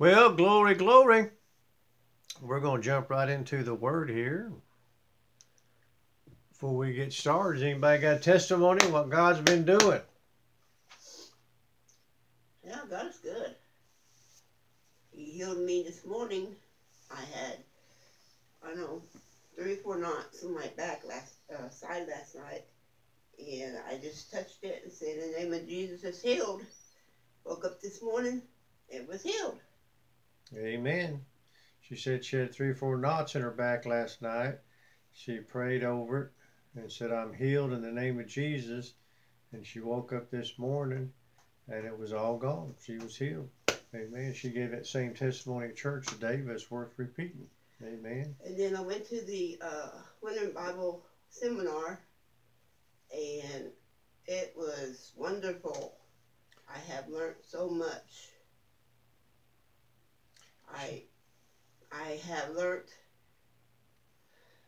Well, glory, glory. We're going to jump right into the word here. Before we get started, anybody got testimony what God's been doing? Yeah, God's good. He healed me this morning. I had, I don't know, three or four knots on my back last uh, side last night, and I just touched it and said, "In the name of Jesus, it's healed." Woke up this morning, it was healed. Amen. She said she had three or four knots in her back last night. She prayed over it and said, I'm healed in the name of Jesus. And she woke up this morning and it was all gone. She was healed. Amen. She gave that same testimony at church today, but it's worth repeating. Amen. And then I went to the uh, Winter Bible Seminar, and it was wonderful. I have learned so much. I I have learned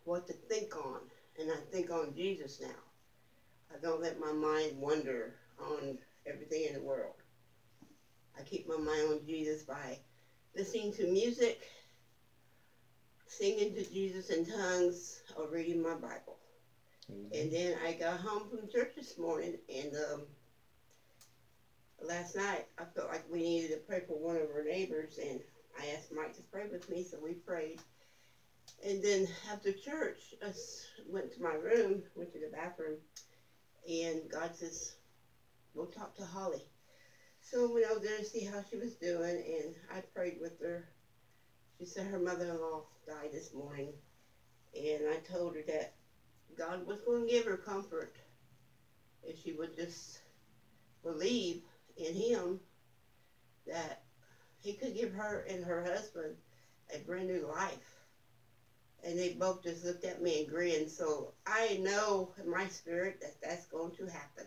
what to think on, and I think on Jesus now. I don't let my mind wander on everything in the world. I keep my mind on Jesus by listening to music, singing to Jesus in tongues, or reading my Bible. And then I got home from church this morning, and um, last night I felt like we needed to pray for one of our neighbors, and I asked Mike to pray with me, so we prayed. And then after church, I went to my room, went to the bathroom, and God says, "We'll talk to Holly." So we went over there to see how she was doing, and I prayed with her. She said her mother-in-law died this morning, and I told her that God was going to give her comfort if she would just believe in Him that He could give her and her husband a brand new life. And they both just looked at me and grinned. So I know in my spirit that that's going to happen.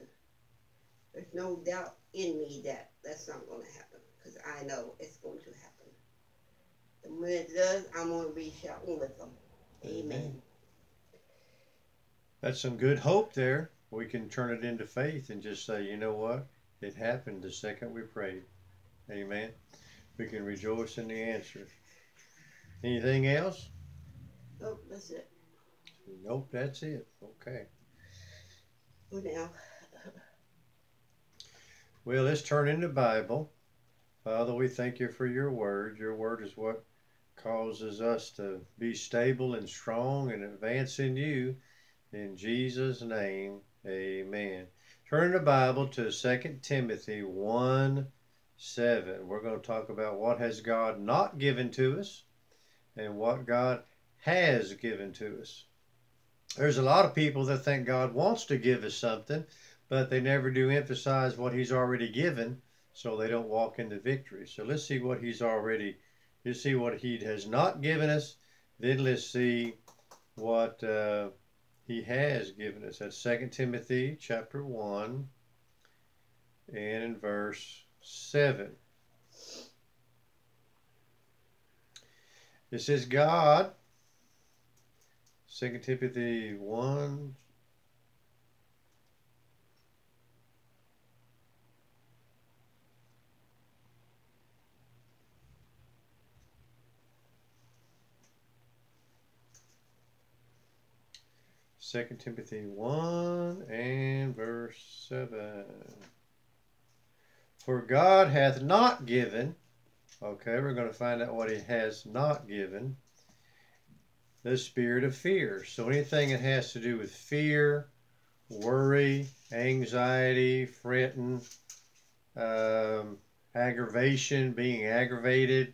There's no doubt in me that that's not going to happen because I know it's going to happen. And when it does, I'm going to be shouting with them. Amen. Amen. That's some good hope there. We can turn it into faith and just say, you know what? It happened the second we prayed. Amen. We can rejoice in the answer. Anything else? Nope, that's it. Nope, that's it. Okay. Well, now. well, let's turn in the Bible. Father, we thank you for your word. Your word is what causes us to be stable and strong and advance in you. In Jesus' name, amen. Turn the Bible to 2 Timothy 1 7. We're going to talk about what has God not given to us and what God has given to us. There's a lot of people that think God wants to give us something, but they never do emphasize what He's already given, so they don't walk into victory. So let's see what He's already, let's see what He has not given us, then let's see what uh, He has given us. That's 2 Timothy chapter 1 and in verse 7. It says, God, 2 Timothy 1, Second Timothy 1 and verse 7. For God hath not given Okay, we're going to find out what he has not given. The spirit of fear. So anything that has to do with fear, worry, anxiety, fretting, um, aggravation, being aggravated,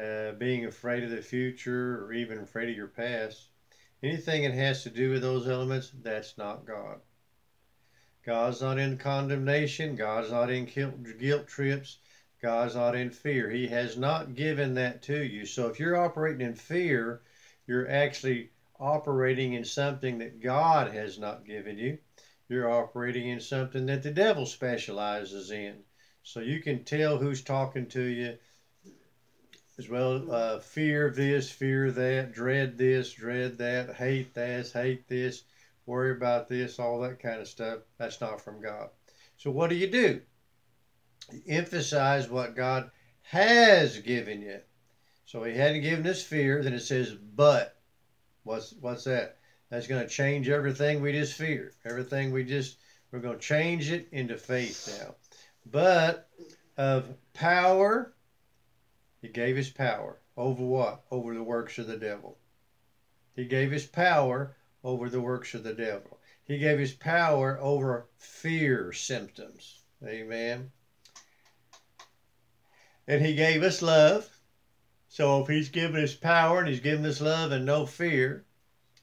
uh, being afraid of the future, or even afraid of your past. Anything that has to do with those elements, that's not God. God's not in condemnation. God's not in guilt, trips. God's not in fear. He has not given that to you. So if you're operating in fear, you're actually operating in something that God has not given you. You're operating in something that the devil specializes in. So you can tell who's talking to you as well. Uh, fear this, fear that, dread this, dread that, hate this, hate this, worry about this, all that kind of stuff. That's not from God. So what do you do? You emphasize what God has given you. So he hadn't given us fear. Then it says, but. What's what's that? That's going to change everything we just fear. Everything we just we're going to change it into faith now. But of power, he gave his power over what? Over the works of the devil. He gave his power over the works of the devil. He gave his power over fear symptoms. Amen. And he gave us love. So if he's given us power and he's given us love and no fear,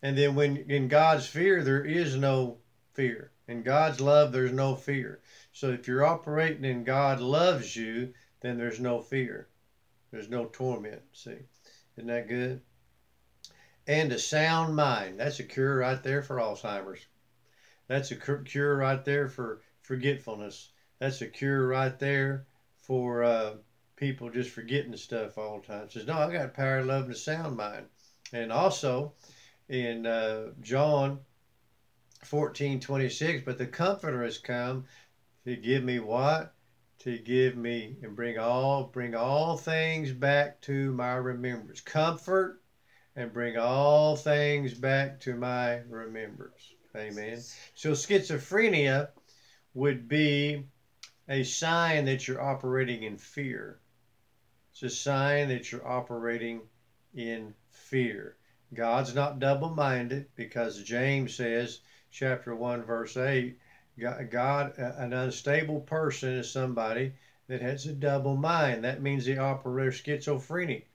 and then when in God's fear there is no fear. In God's love there's no fear. So if you're operating in God loves you, then there's no fear. There's no torment. See? Isn't that good? And a sound mind. That's a cure right there for Alzheimer's. That's a cure right there for forgetfulness. That's a cure right there for uh, people just forgetting stuff all the time. Says, no, I got power, love, and a sound mind. And also in uh, John 14, 26, but the Comforter has come to give me what? To give me and bring all bring all things back to my remembrance. Comfort and bring all things back to my remembrance. Amen. So schizophrenia would be a sign that you're operating in fear. It's a sign that you're operating in fear. God's not double minded because James says, chapter 1, verse 8, God, an unstable person is somebody that has a double mind. That means they operate schizophrenic.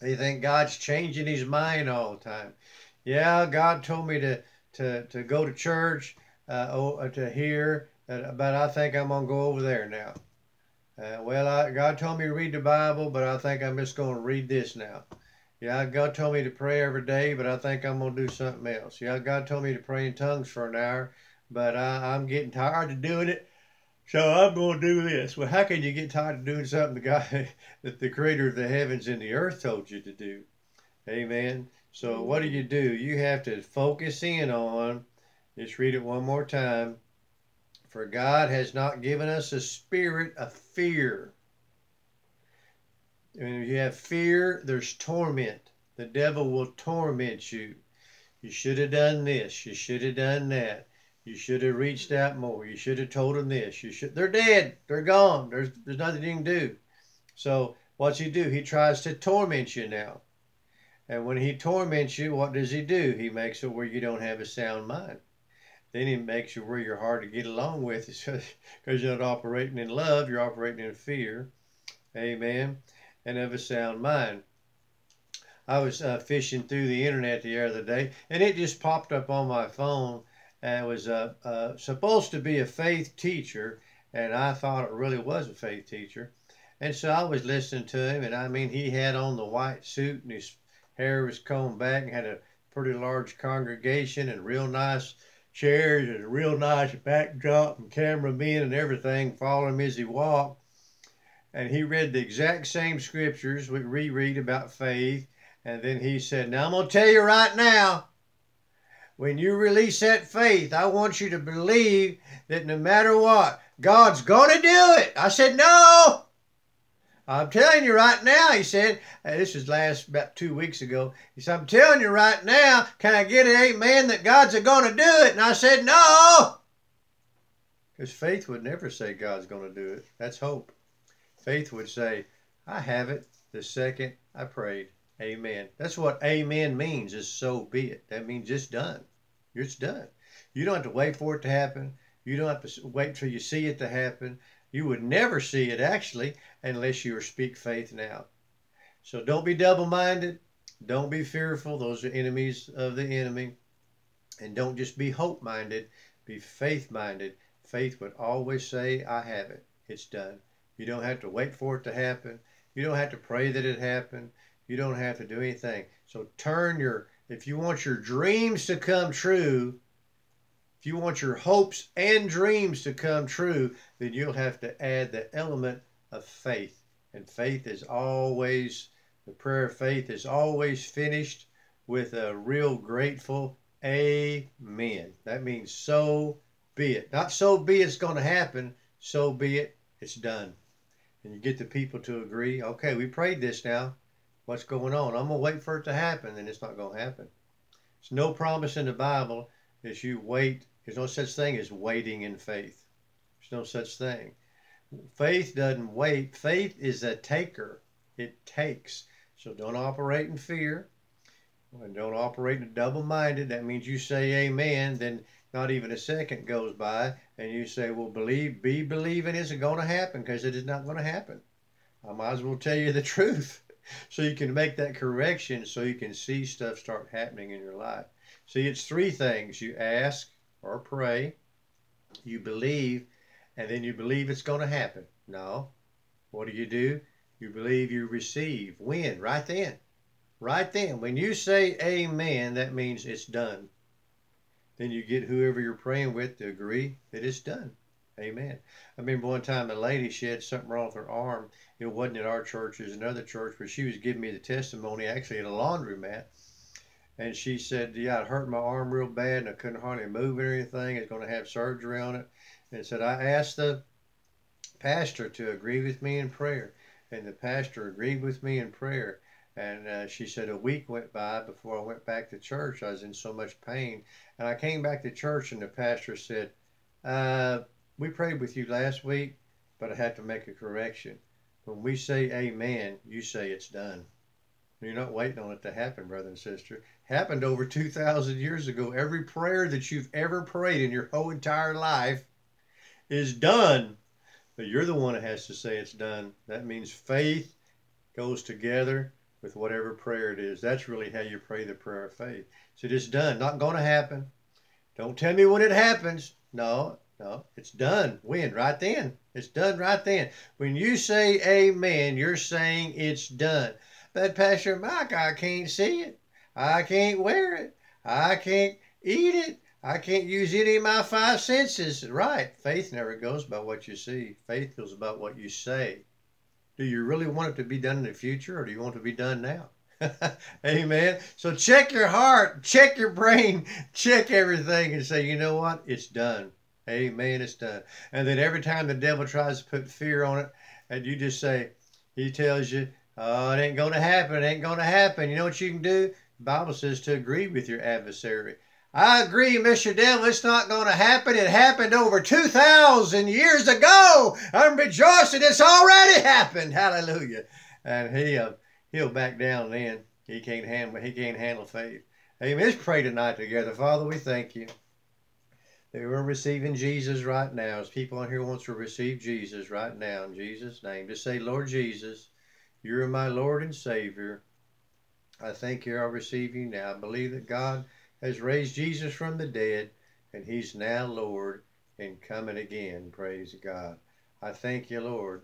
They think God's changing his mind all the time. Yeah, God told me to, to, to go to church, uh, oh, to hear, uh, but I think I'm going to go over there now. Uh, well, I, God told me to read the Bible, but I think I'm just going to read this now. Yeah, God told me to pray every day, but I think I'm going to do something else. Yeah, God told me to pray in tongues for an hour, but I, I'm getting tired of doing it, so I'm going to do this. Well, how can you get tired of doing something the guy that the creator of the heavens and the earth told you to do? Amen. So what do you do? You have to focus in on, just read it one more time, for God has not given us a spirit of fear. When you have fear, there's torment. The devil will torment you. You should have done this. You should have done that. You should have reached out more. You should have told them this. You should. They're dead. They're gone. There's there's nothing you can do. So what's he do? He tries to torment you now. And when he torments you, what does he do? He makes it where you don't have a sound mind then he makes you where you're hard to get along with because you're not operating in love, you're operating in fear. Amen. And of a sound mind. I was uh, fishing through the internet the other day, and it just popped up on my phone. And was uh, uh, supposed to be a faith teacher, and I thought it really was a faith teacher. And so I was listening to him, and I mean, he had on the white suit, and his hair was combed back, and had a pretty large congregation, and real nice chairs and a real nice backdrop and cameramen and everything following him as he walked. And he read the exact same scriptures we reread about faith. And then he said, Now I'm going to tell you right now, when you release that faith, I want you to believe that no matter what, God's going to do it. I said, No, I'm telling you right now, he said, this was last about two weeks ago. He said, I'm telling you right now, can I get an amen that God's going to do it? And I said, no. Because faith would never say God's going to do it. That's hope. Faith would say, I have it the second I prayed. Amen. That's what amen means, is so be it. That means it's done. It's done. You don't have to wait for it to happen. You don't have to wait till you see it to happen. You would never see it actually unless you speak faith now. So don't be double minded. Don't be fearful. Those are enemies of the enemy. And don't just be hope minded. Be faith minded. Faith would always say, I have it. It's done. You don't have to wait for it to happen. You don't have to pray that it happen. You don't have to do anything. So turn your, if you want your dreams to come true, if you want your hopes and dreams to come true, then you'll have to add the element of faith. And faith is always, the prayer of faith is always finished with a real grateful amen. That means so be it. Not so be it's going to happen, so be it, it's done. and you get the people to agree, okay, we prayed this now. What's going on? I'm going to wait for it to happen, and it's not going to happen. There's no promise in the Bible as you wait. There's no such thing as waiting in faith. There's no such thing. Faith doesn't wait. Faith is a taker. It takes. So don't operate in fear. And don't operate in double-minded. That means you say amen, then not even a second goes by, and you say, well, believe, be believing isn't going to happen because it is not going to happen. I might as well tell you the truth so you can make that correction so you can see stuff start happening in your life. See, it's three things. You ask or pray, you believe, and then you believe it's going to happen. No. What do you do? You believe you receive. When? Right then. Right then. When you say amen, that means it's done. Then you get whoever you're praying with to agree that it's done. Amen. I remember one time a lady, she had something wrong with her arm. It wasn't at our church, it was another church, but she was giving me the testimony actually at a laundromat. And she said, Yeah, it hurt my arm real bad and I couldn't hardly move or anything. It's going to have surgery on it. And said, I asked the pastor to agree with me in prayer. And the pastor agreed with me in prayer. And uh, she said a week went by before I went back to church. I was in so much pain. And I came back to church, and the pastor said, uh, We prayed with you last week, but I had to make a correction. When we say amen, you say it's done. You're not waiting on it to happen, brother and sister. Happened over 2,000 years ago. Every prayer that you've ever prayed in your whole entire life is done. But you're the one that has to say it's done. That means faith goes together with whatever prayer it is. That's really how you pray the prayer of faith. So it's done. Not going to happen. Don't tell me when it happens. No, no, it's done. When? Right then. It's done right then. When you say amen, you're saying it's done. But Pastor Mike, I can't see it. I can't wear it. I can't eat it. I can't use any of my five senses. Right. Faith never goes by what you see. Faith goes about what you say. Do you really want it to be done in the future or do you want it to be done now? Amen. So check your heart, check your brain, check everything and say, you know what? It's done. Amen. It's done. And then every time the devil tries to put fear on it, and you just say, he tells you, oh, it ain't going to happen. It ain't going to happen. You know what you can do? The Bible says to agree with your adversary. I agree, Mr. Devil, it's not going to happen. It happened over 2,000 years ago. I'm rejoicing it's already happened. Hallelujah. And he, uh, he'll back down then. He can't handle, he can't handle faith. Amen. Let's pray tonight together. Father, we thank you that we're receiving Jesus right now. As people on here wants to receive Jesus right now in Jesus' name, just say, Lord Jesus, you're my Lord and Savior. I thank you. I receive you now. I believe that God has raised Jesus from the dead, and he's now Lord and coming again. Praise God. I thank you, Lord.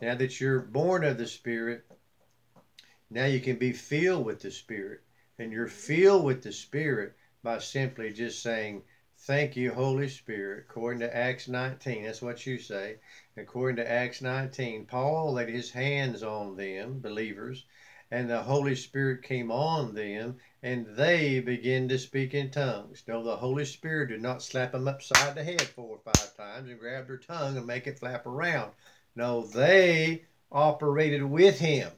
Now that you're born of the Spirit, now you can be filled with the Spirit. And you're filled with the Spirit by simply just saying, Thank you, Holy Spirit. According to Acts 19, that's what you say. According to Acts 19, Paul laid his hands on them, believers, and the Holy Spirit came on them, and they began to speak in tongues. No, the Holy Spirit did not slap them upside the head four or five times and grab their tongue and make it flap around. No, they operated with him.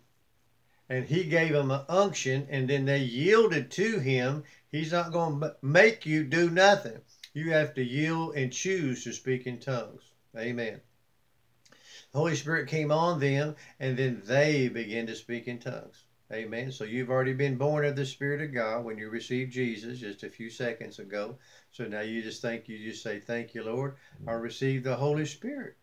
And he gave them an unction, and then they yielded to him. He's not going to make you do nothing. You have to yield and choose to speak in tongues. Amen. The Holy Spirit came on them, and then they began to speak in tongues. Amen. So you've already been born of the Spirit of God when you received Jesus just a few seconds ago. So now you just think, you just say, Thank you, Lord. I received the Holy Spirit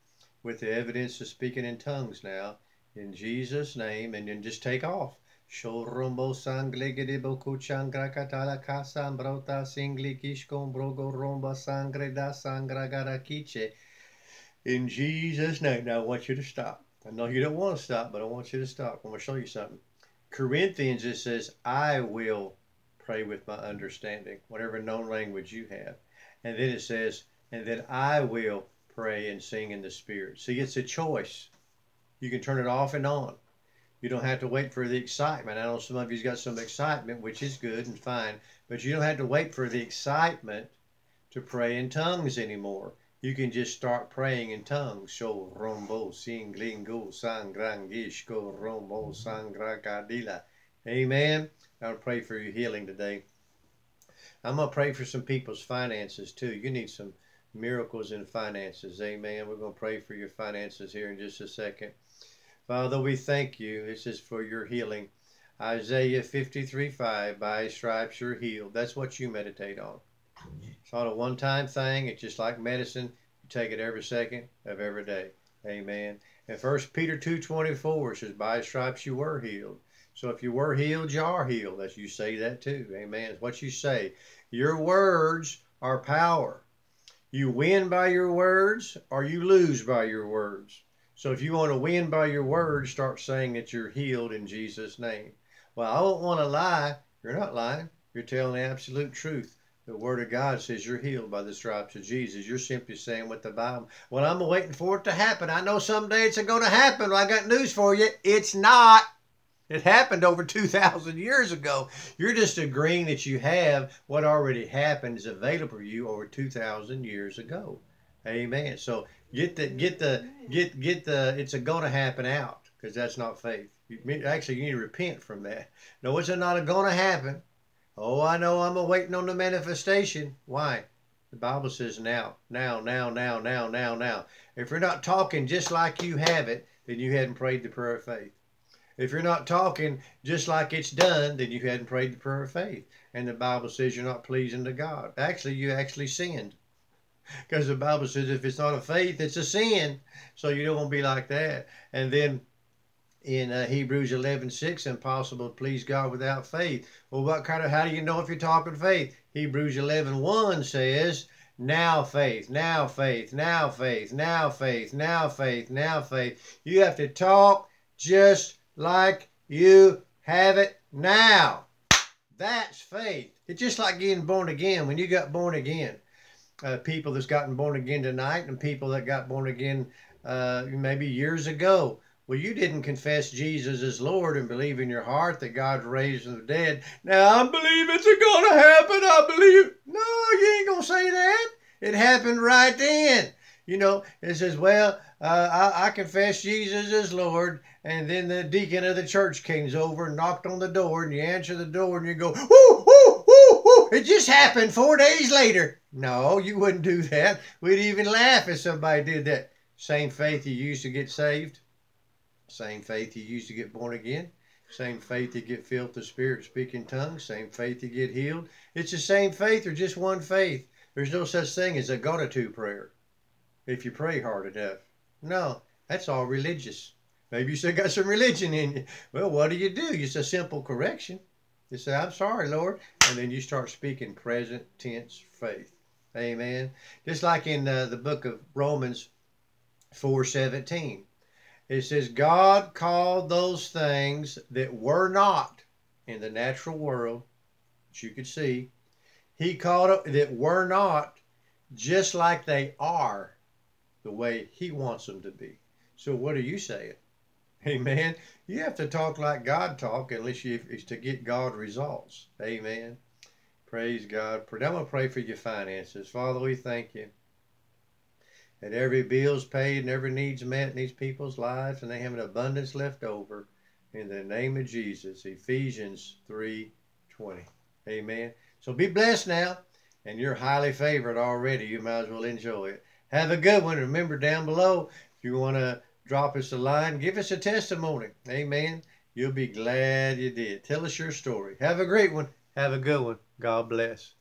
with the evidence of speaking in tongues now in Jesus' name, and then just take off. Shorombo sanglegedebo kuchangra katala kasambrota singli kishkom brogo romba sangre da sangra garakiche in Jesus' name. Now I want you to stop. I know you don't want to stop, but I want you to stop. I'm going to show you something. Corinthians, it says, I will pray with my understanding, whatever known language you have. And then it says, and then I will pray and sing in the Spirit. See, it's a choice. You can turn it off and on. You don't have to wait for the excitement. I know some of you's got some excitement, which is good and fine, but you don't have to wait for the excitement to pray in tongues anymore. you can just start praying in tongues. Sho rombo singlingo sangrangishko rombo sangragadila. Amen. To pray for your healing today. I'm going to pray for some people's finances too. You need some miracles in finances. Amen. We're going to pray for your finances here in just a second. Father, we thank you. This is for your healing. Isaiah 53 5, by stripes you're healed. That's what you meditate on. It's not a one time thing. It's just like medicine. You take it every second of every day. Amen. And First Peter 2.24 says, by stripes you were healed. So if you were healed, you are healed. As you say that too. Amen. It's what you say. Your words are power. You win by your words or you lose by your words. So if you want to win by your words, start saying that you're healed in Jesus' name. Well, I don't want to lie. You're not lying. You're telling the absolute truth. The Word of God says you're healed by the stripes of Jesus. You're simply saying what the Bible. Well, I'm waiting for it to happen. I know someday it's going to happen. Well, I got news for you. It's not. It happened over 2,000 years ago. You're just agreeing that you have what already happened is available for you over 2,000 years ago. Amen. So get the get the get get the it's a going to happen out because that's not faith. You, actually, you need to repent from that. No, it's not a going to happen. Oh, I know I'm a waiting on the manifestation. Why? The Bible says now, now, now, now, now, now, now. If you're not talking just like you have it, then you hadn't prayed the prayer of faith. If you're not talking just like it's done, then you hadn't prayed the prayer of faith. And the Bible says you're not pleasing to God. Actually, you actually sinned. Because the Bible says if it's not a faith, it's a sin. So you don't want to be like that. And then in uh, Hebrews 11 6, impossible to please God without faith. Well, what kind of, how do you know if you're talking faith? Hebrews 11 1 says, now faith, now faith, now faith, now faith, now faith, now faith. You have to talk just like you have it now. That's faith. It's just like getting born again. When you got born again, uh, people that's gotten born again tonight and people that got born again uh, maybe years ago well, you didn't confess Jesus as Lord and believe in your heart that God raised the dead. Now I believe it's going to happen. I believe. No, you ain't going to say that. It happened right then. You know, it says, well, uh, I, I confess Jesus as Lord. And then the deacon of the church came over and knocked on the door, and you answer the door and you go, whoo, whoo. It just happened four days later. No, you wouldn't do that. We'd even laugh if somebody did that. Same faith you used to get saved. Same faith you used to get born again. Same faith you get filled with the Spirit, speaking tongues. Same faith you get healed. It's the same faith or just one faith. There's no such thing as a gotta to prayer if you pray hard enough. No, that's all religious. Maybe you still got some religion in you. Well, what do you do? It's a simple correction. You say, I'm sorry, Lord. And then you start speaking present tense faith. Amen. Just like in uh, the book of Romans 4.17. It says, God called those things that were not in the natural world, that you could see, He called it that were not just like they are the way He wants them to be. So, what are you saying? Amen. You have to talk like God talk unless you is to get God results. Amen. Praise God. I'm going to pray for your finances. Father, we thank you that every bill's paid and every need's met in these people's lives and they have an abundance left over in the name of Jesus. Ephesians 3:20. Amen. So be blessed now and you're highly favored already. You might as well enjoy it. Have a good one. Remember down below if you want to drop us a line, give us a testimony. Amen. You'll be glad you did. Tell us your story. Have a great one. Have a good one. God bless.